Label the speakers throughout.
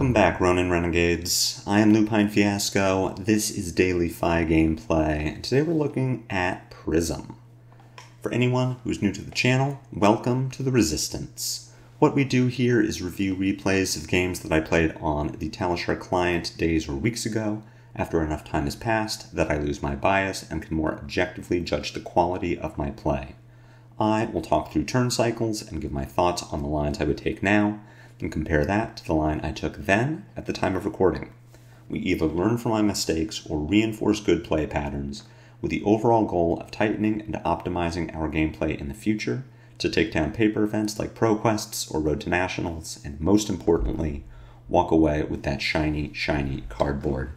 Speaker 1: Welcome back, Ronin Renegades. I am Lupine Fiasco. This is Daily Fai Gameplay, today we're looking at Prism. For anyone who's new to the channel, welcome to the Resistance. What we do here is review replays of games that I played on the Talishar client days or weeks ago, after enough time has passed that I lose my bias and can more objectively judge the quality of my play. I will talk through turn cycles and give my thoughts on the lines I would take now, and compare that to the line I took then at the time of recording. We either learn from my mistakes or reinforce good play patterns with the overall goal of tightening and optimizing our gameplay in the future to take down paper events like ProQuests or Road to Nationals, and most importantly, walk away with that shiny, shiny cardboard.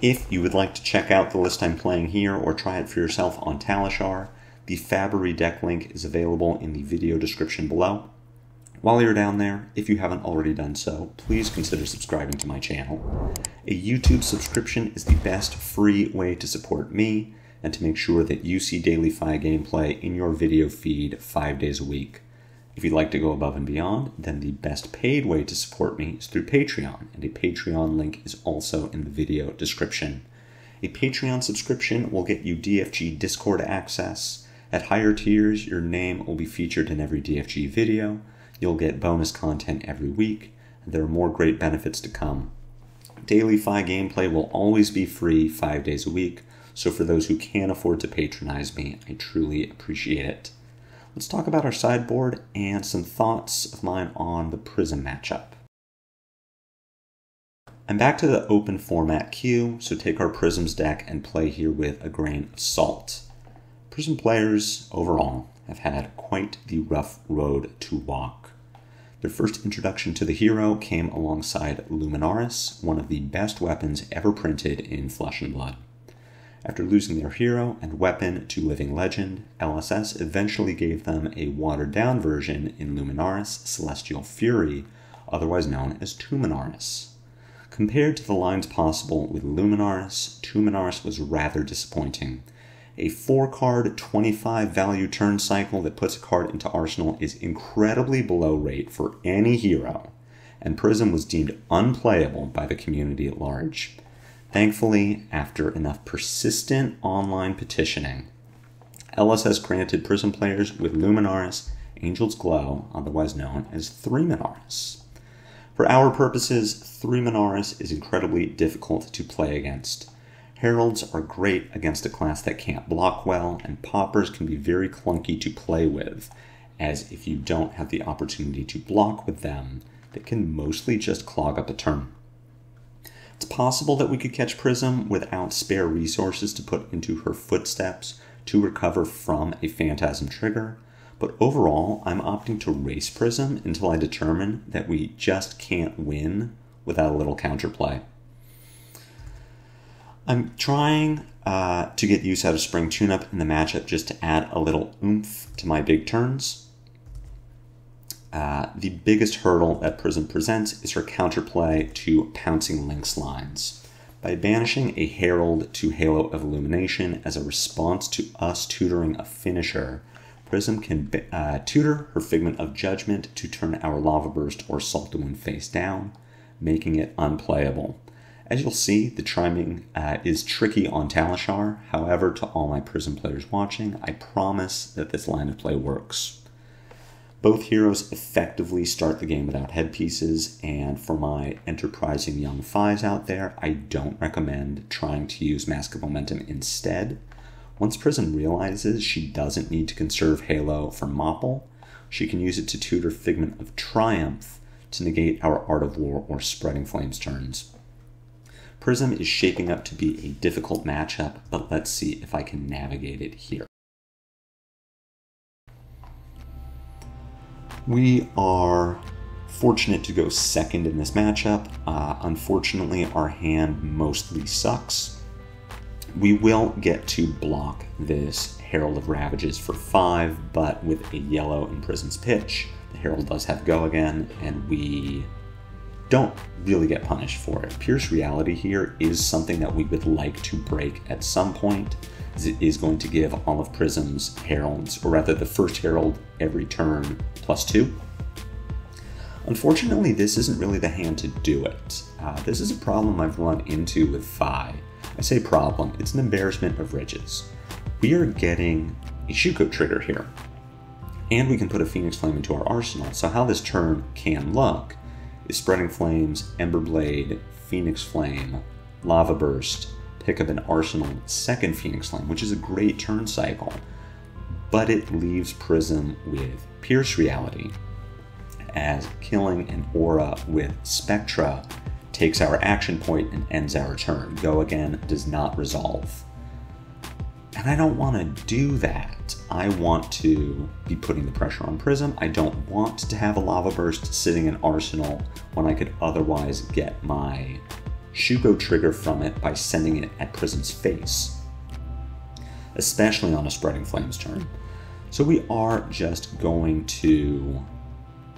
Speaker 1: If you would like to check out the list I'm playing here or try it for yourself on Talishar, the Fabrary deck link is available in the video description below. While you're down there, if you haven't already done so, please consider subscribing to my channel. A YouTube subscription is the best free way to support me and to make sure that you see Daily Fai gameplay in your video feed five days a week. If you'd like to go above and beyond, then the best paid way to support me is through Patreon, and a Patreon link is also in the video description. A Patreon subscription will get you DFG Discord access. At higher tiers, your name will be featured in every DFG video You'll get bonus content every week, and there are more great benefits to come. Daily Fai gameplay will always be free five days a week, so for those who can't afford to patronize me, I truly appreciate it. Let's talk about our sideboard and some thoughts of mine on the Prism matchup. I'm back to the open format queue, so take our Prisms deck and play here with a grain of salt. Prism players, overall, have had quite the rough road to walk. Their first introduction to the hero came alongside Luminaris, one of the best weapons ever printed in Flesh and Blood. After losing their hero and weapon to Living Legend, LSS eventually gave them a watered down version in Luminaris Celestial Fury, otherwise known as Tumminaris. Compared to the lines possible with Luminaris, Tumminaris was rather disappointing a four card 25 value turn cycle that puts a card into Arsenal is incredibly below rate for any hero, and Prism was deemed unplayable by the community at large. Thankfully, after enough persistent online petitioning, LSS granted Prism players with Luminaris Angel's Glow, otherwise known as 3 Minaris. For our purposes, 3 Minaris is incredibly difficult to play against. Heralds are great against a class that can't block well, and Paupers can be very clunky to play with, as if you don't have the opportunity to block with them, they can mostly just clog up a turn. It's possible that we could catch Prism without spare resources to put into her footsteps to recover from a Phantasm trigger, but overall, I'm opting to race Prism until I determine that we just can't win without a little counterplay. I'm trying uh, to get use out of Spring Tune-Up in the matchup just to add a little oomph to my big turns. Uh, the biggest hurdle that Prism presents is her counterplay to Pouncing Lynx lines. By banishing a Herald to Halo of Illumination as a response to us tutoring a finisher, Prism can uh, tutor her Figment of Judgment to turn our Lava Burst or Salt Wind face down, making it unplayable. As you'll see, the trimming uh, is tricky on Talishar. However, to all my Prism players watching, I promise that this line of play works. Both heroes effectively start the game without headpieces, and for my enterprising young fives out there, I don't recommend trying to use Mask of Momentum instead. Once Prism realizes she doesn't need to conserve Halo for Mopple, she can use it to tutor Figment of Triumph to negate our Art of War or Spreading Flames turns. Prism is shaping up to be a difficult matchup, but let's see if I can navigate it here. We are fortunate to go second in this matchup. Uh, unfortunately, our hand mostly sucks. We will get to block this Herald of Ravages for 5, but with a yellow in Prism's pitch, the Herald does have go again, and we don't really get punished for it. Pierce reality here is something that we would like to break at some point. It is going to give all of Prism's heralds, or rather the first herald every turn plus two. Unfortunately, this isn't really the hand to do it. Uh, this is a problem I've run into with Fai. I say problem, it's an embarrassment of riches. We are getting a Shuko trigger here, and we can put a Phoenix Flame into our arsenal. So how this turn can look is Spreading Flames, Ember Blade, Phoenix Flame, Lava Burst, pick up an arsenal, second Phoenix Flame, which is a great turn cycle, but it leaves Prism with Pierce Reality, as killing an aura with Spectra takes our action point and ends our turn. Go again does not resolve. And I don't want to do that. I want to be putting the pressure on Prism. I don't want to have a Lava Burst sitting in Arsenal when I could otherwise get my Shugo trigger from it by sending it at Prism's face, especially on a Spreading Flames turn. So we are just going to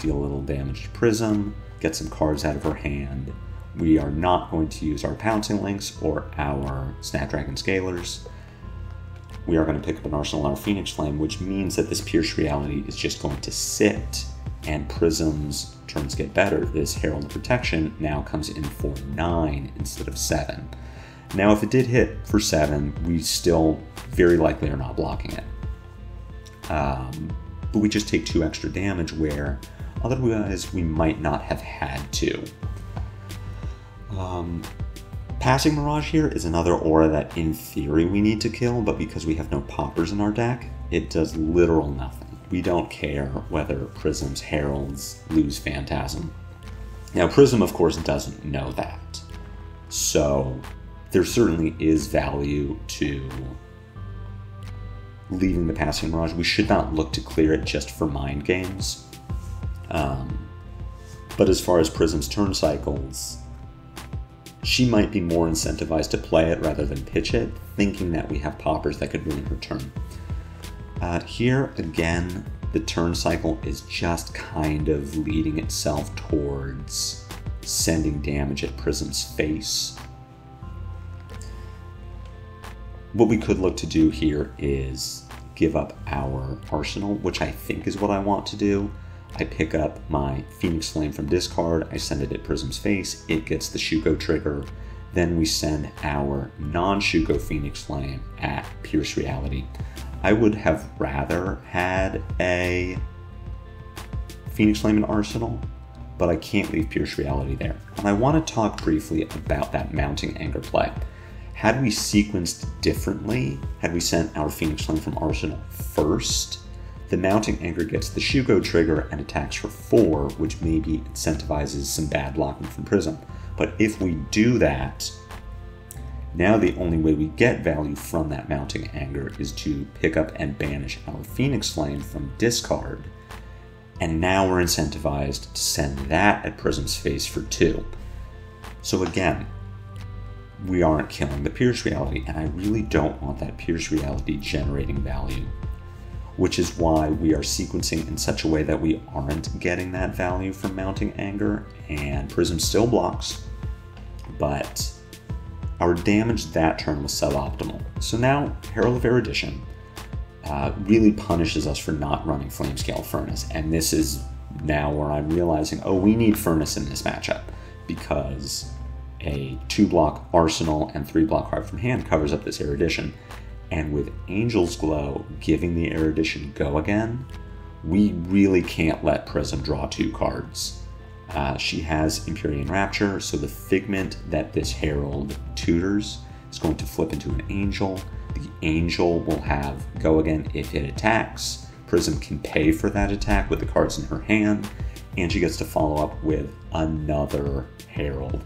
Speaker 1: deal a little damage to Prism, get some cards out of her hand. We are not going to use our Pouncing Lynx or our Snapdragon Scalers. We are going to pick up an Arsenal our Phoenix Flame, which means that this Pierce Reality is just going to sit and Prism's turns get better. This Herald Protection now comes in for 9 instead of 7. Now, if it did hit for 7, we still very likely are not blocking it. Um, but we just take 2 extra damage where Otherwise, we might not have had to. Um, Passing Mirage here is another aura that in theory we need to kill, but because we have no poppers in our deck, it does literal nothing. We don't care whether Prism's Heralds lose Phantasm. Now, Prism, of course, doesn't know that. So, there certainly is value to leaving the Passing Mirage. We should not look to clear it just for mind games. Um, but as far as Prism's turn cycles, she might be more incentivized to play it rather than pitch it, thinking that we have poppers that could ruin her turn. Uh, here, again, the turn cycle is just kind of leading itself towards sending damage at Prism's face. What we could look to do here is give up our arsenal, which I think is what I want to do. I pick up my Phoenix Flame from discard, I send it at Prism's face, it gets the Shuko trigger, then we send our non-Shuko Phoenix Flame at Pierce Reality. I would have rather had a Phoenix Flame in Arsenal, but I can't leave Pierce Reality there. And I want to talk briefly about that mounting anger play. Had we sequenced differently, had we sent our Phoenix Flame from Arsenal first, the mounting anger gets the Shugo trigger and attacks for 4, which maybe incentivizes some bad blocking from Prism. But if we do that, now the only way we get value from that mounting anger is to pick up and banish our Phoenix Flame from discard. And now we're incentivized to send that at Prism's face for 2. So again, we aren't killing the Pierce Reality, and I really don't want that Pierce Reality generating value which is why we are sequencing in such a way that we aren't getting that value from mounting anger, and Prism still blocks, but our damage that turn was suboptimal. So now Herald of Erudition uh, really punishes us for not running Flamescale Furnace, and this is now where I'm realizing, oh, we need Furnace in this matchup, because a two block Arsenal and three block Heart from Hand covers up this Erudition, and with Angel's Glow giving the Erudition go again, we really can't let Prism draw two cards. Uh, she has Empyrean Rapture, so the figment that this Herald tutors is going to flip into an Angel. The Angel will have go again if it attacks. Prism can pay for that attack with the cards in her hand, and she gets to follow up with another Herald.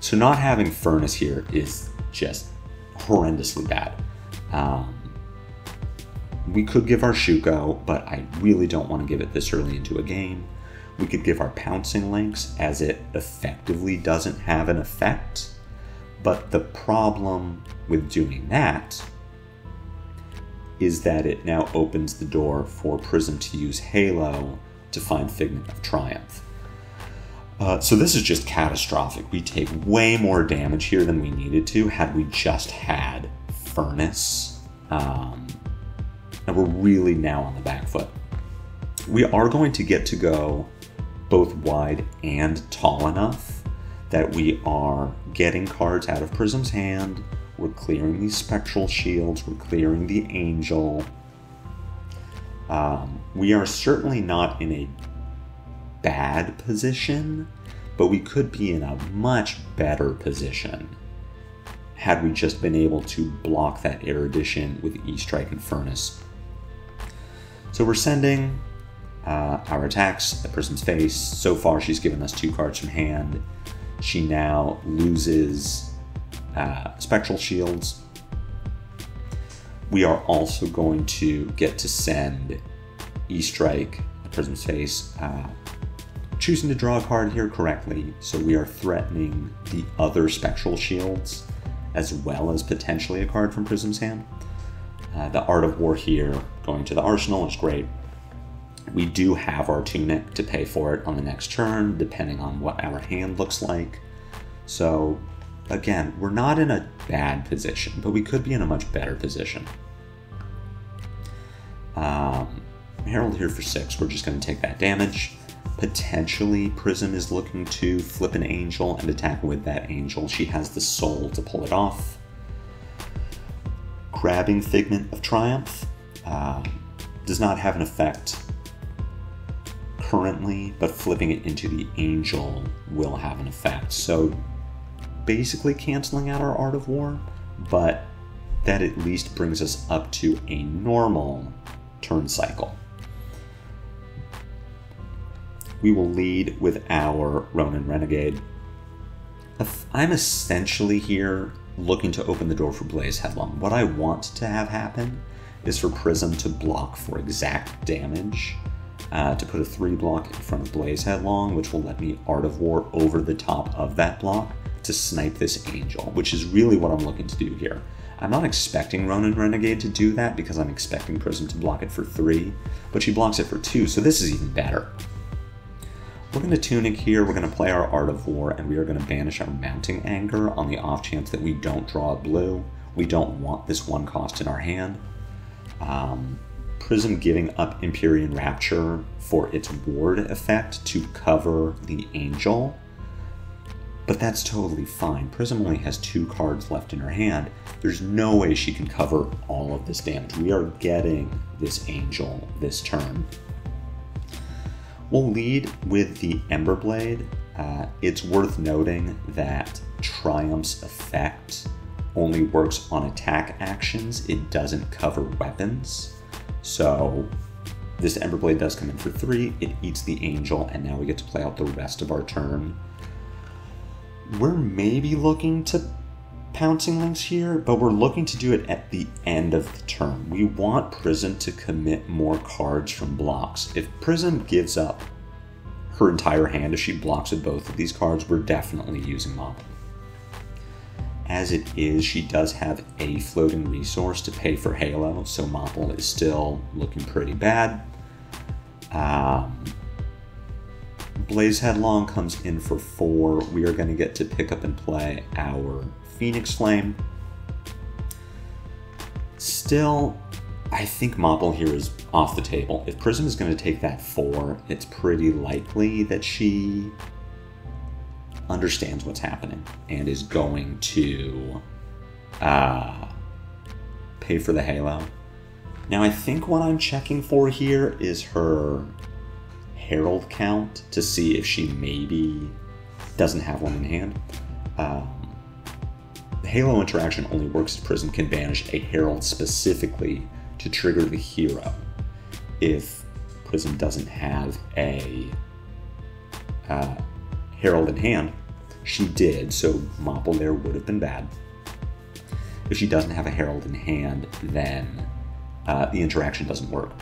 Speaker 1: So, not having Furnace here is just horrendously bad. Um, we could give our Shuko, but I really don't want to give it this early into a game. We could give our Pouncing Lynx, as it effectively doesn't have an effect. But the problem with doing that is that it now opens the door for Prism to use Halo to find Figment of Triumph. Uh, so this is just catastrophic. We take way more damage here than we needed to had we just had Furnace. Um, and we're really now on the back foot. We are going to get to go both wide and tall enough that we are getting cards out of Prism's hand. We're clearing these spectral shields. We're clearing the angel. Um, we are certainly not in a bad position, but we could be in a much better position had we just been able to block that erudition with E-Strike and Furnace. So we're sending uh, our attacks at Prism's face. So far, she's given us two cards from hand. She now loses uh, Spectral Shields. We are also going to get to send E-Strike at Prism's face. Uh, choosing to draw a card here correctly, so we are threatening the other Spectral Shields as well as potentially a card from Prism's hand. Uh, the Art of War here, going to the arsenal, is great. We do have our tunic to pay for it on the next turn, depending on what our hand looks like. So, again, we're not in a bad position, but we could be in a much better position. Um, Herald here for six. We're just going to take that damage. Potentially, Prism is looking to flip an angel and attack with that angel. She has the soul to pull it off. Grabbing Figment of Triumph uh, does not have an effect currently, but flipping it into the angel will have an effect. So basically canceling out our Art of War, but that at least brings us up to a normal turn cycle. We will lead with our Ronin Renegade. I'm essentially here looking to open the door for Blaze Headlong. What I want to have happen is for Prism to block for exact damage uh, to put a 3 block in front of Blaze Headlong, which will let me Art of War over the top of that block to snipe this Angel, which is really what I'm looking to do here. I'm not expecting Ronin Renegade to do that because I'm expecting Prism to block it for 3, but she blocks it for 2, so this is even better. We're going to Tunic here, we're going to play our Art of War, and we are going to banish our Mounting Anger on the off chance that we don't draw a blue. We don't want this one cost in our hand. Um, Prism giving up Empyrean Rapture for its ward effect to cover the Angel. But that's totally fine. Prism only has two cards left in her hand. There's no way she can cover all of this damage. We are getting this Angel this turn. We'll lead with the Ember Blade. Uh, it's worth noting that Triumph's effect only works on attack actions, it doesn't cover weapons. So this Ember Blade does come in for three, it eats the Angel, and now we get to play out the rest of our turn. We're maybe looking to pouncing lynx here, but we're looking to do it at the end of the turn. We want Prism to commit more cards from blocks. If Prism gives up her entire hand if she blocks with both of these cards, we're definitely using Mop. As it is, she does have a floating resource to pay for Halo, so Mopple is still looking pretty bad. Um, Blaze Headlong comes in for four. We are going to get to pick up and play our Phoenix Flame. Still, I think Mopple here is off the table. If Prism is going to take that four, it's pretty likely that she understands what's happening and is going to uh, pay for the halo. Now, I think what I'm checking for here is her herald count to see if she maybe doesn't have one in hand. The halo interaction only works if Prism can banish a herald specifically to trigger the hero. If Prism doesn't have a uh, herald in hand, she did, so Mopple there would have been bad. If she doesn't have a Herald in hand, then uh, the interaction doesn't work.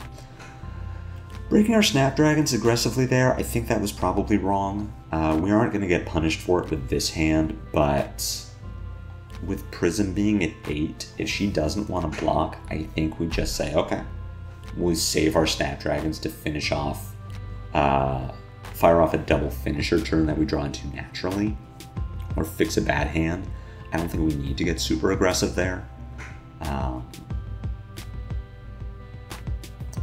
Speaker 1: Breaking our Snapdragons aggressively there, I think that was probably wrong. Uh, we aren't going to get punished for it with this hand, but with Prism being at 8, if she doesn't want to block, I think we just say, okay, we save our Snapdragons to finish off, uh, fire off a double finisher turn that we draw into naturally or fix a bad hand. I don't think we need to get super aggressive there. Um,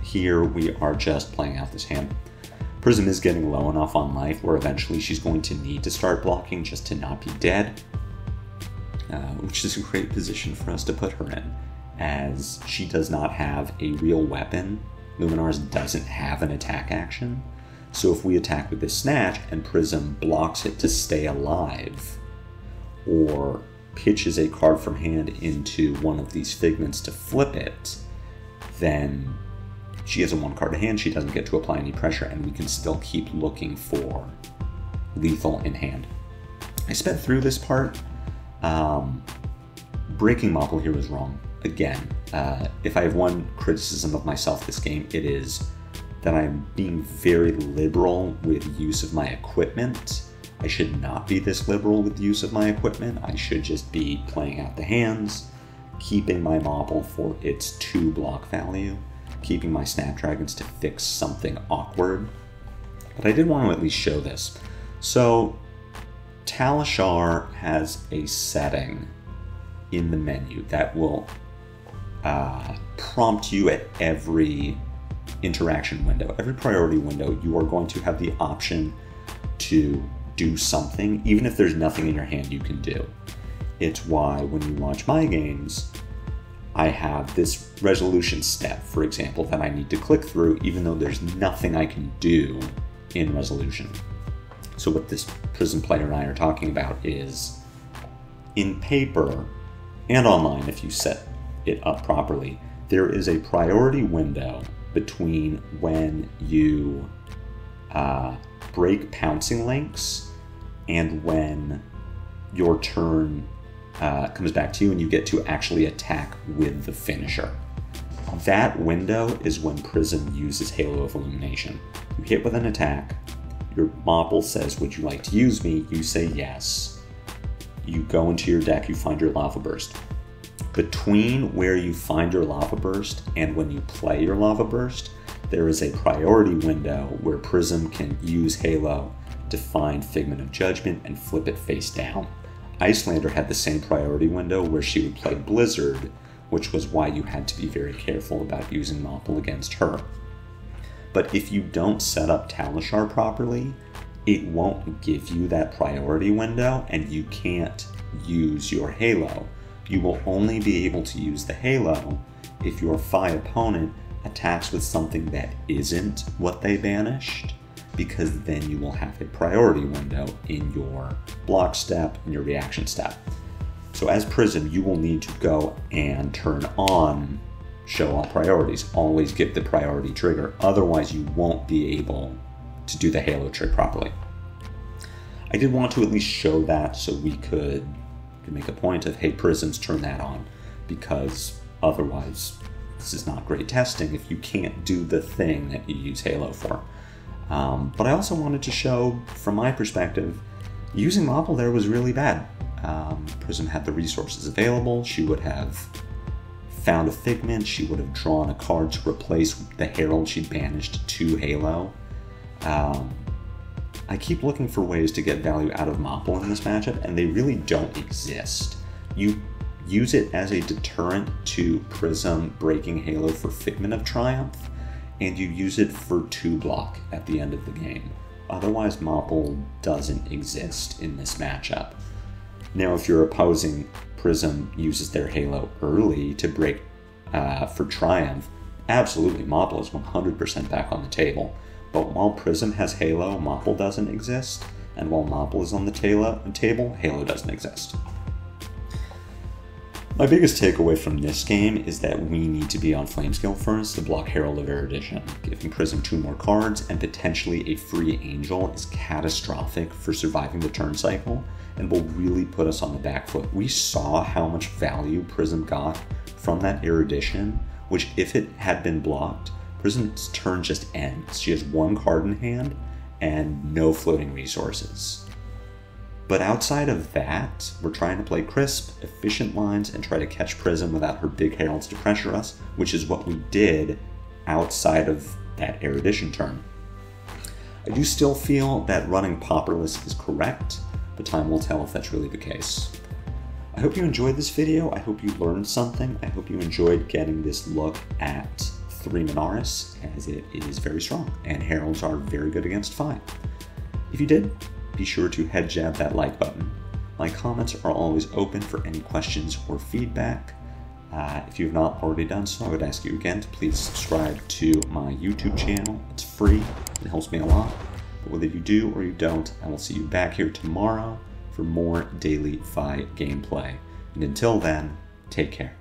Speaker 1: here we are just playing out this hand. Prism is getting low enough on life where eventually she's going to need to start blocking just to not be dead, uh, which is a great position for us to put her in, as she does not have a real weapon. Luminaris doesn't have an attack action, so if we attack with this Snatch and Prism blocks it to stay alive, or pitches a card from hand into one of these figments to flip it, then she has a one card to hand, she doesn't get to apply any pressure, and we can still keep looking for lethal in hand. I sped through this part. Um, breaking Mopple here was wrong. Again, uh, if I have one criticism of myself this game, it is that I'm being very liberal with use of my equipment. I should not be this liberal with use of my equipment. I should just be playing out the hands, keeping my Mopple for its two block value, keeping my Snapdragons to fix something awkward. But I did want to at least show this. So, Talishar has a setting in the menu that will uh, prompt you at every interaction window, every priority window. You are going to have the option to do something, even if there's nothing in your hand you can do. It's why when you watch my games, I have this resolution step, for example, that I need to click through, even though there's nothing I can do in resolution. So, what this Prism player and I are talking about is in paper and online, if you set it up properly, there is a priority window between when you uh, break pouncing lynx and when your turn uh, comes back to you and you get to actually attack with the finisher. That window is when Prism uses Halo of Illumination. You hit with an attack, your Mopple says, Would you like to use me? You say yes. You go into your deck, you find your Lava Burst. Between where you find your Lava Burst and when you play your Lava Burst, there is a priority window where Prism can use Halo to find Figment of Judgment and flip it face down. Iyslander had the same priority window where she would play Blizzard, which was why you had to be very careful about using Mopple against her. But if you don't set up Talishar properly, it won't give you that priority window and you can't use your Halo. You will only be able to use the Halo if your Fai opponent attacks with something that isn't what they banished because then you will have a priority window in your block step and your reaction step. So as Prism, you will need to go and turn on show all priorities. Always get the priority trigger, otherwise you won't be able to do the halo trick properly. I did want to at least show that so we could, could make a point of, hey, Prisms, turn that on, because otherwise this is not great testing if you can't do the thing that you use Halo for. Um, but I also wanted to show, from my perspective, using Mopple there was really bad. Um, Prism had the resources available. She would have found a figment. She would have drawn a card to replace the Herald she banished to Halo. Um, I keep looking for ways to get value out of Mopple in this matchup, and they really don't exist. You use it as a deterrent to Prism breaking Halo for Figment of Triumph, and you use it for two block at the end of the game. Otherwise, Mopple doesn't exist in this matchup. Now, if you're opposing Prism uses their Halo early to break uh, for Triumph, absolutely, Mopple is 100% back on the table. But while Prism has Halo, Mopple doesn't exist, and while Mopple is on the table, Halo doesn't exist. My biggest takeaway from this game is that we need to be on Flamescale first to block Herald of Erudition. Giving Prism two more cards and potentially a free Angel is catastrophic for surviving the turn cycle and will really put us on the back foot. We saw how much value Prism got from that Erudition, which if it had been blocked, Prism's turn just ends. She has one card in hand and no floating resources. But outside of that, we're trying to play crisp, efficient lines and try to catch Prism without her big heralds to pressure us, which is what we did outside of that erudition turn. I do still feel that running Popperless is correct, but time will tell if that's really the case. I hope you enjoyed this video. I hope you learned something. I hope you enjoyed getting this look at 3 Minaris, as it is very strong, and Heralds are very good against Fai. If you did, be sure to head jab that like button. My comments are always open for any questions or feedback. Uh, if you have not already done so, I would ask you again to please subscribe to my YouTube channel. It's free, it helps me a lot. But whether you do or you don't, I will see you back here tomorrow for more daily Fai gameplay. And until then, take care.